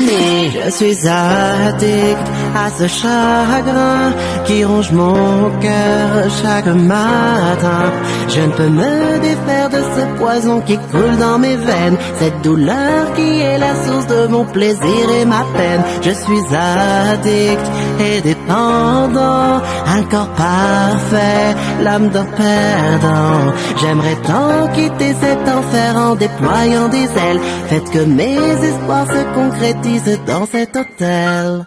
Je suis addict à ce chagrin qui ronge mon cœur chaque matin. Je ne peux me défaire de ce poison qui coule dans mes veines, cette douleur qui est la source de mon plaisir et ma peine. Je suis addict et dépendant, un corps parfait, l'âme d'un perdant. J'aimerais tant quitter enfer en déployant des ailes. Faites que mes espoirs se concrétisent dans cet hôtel.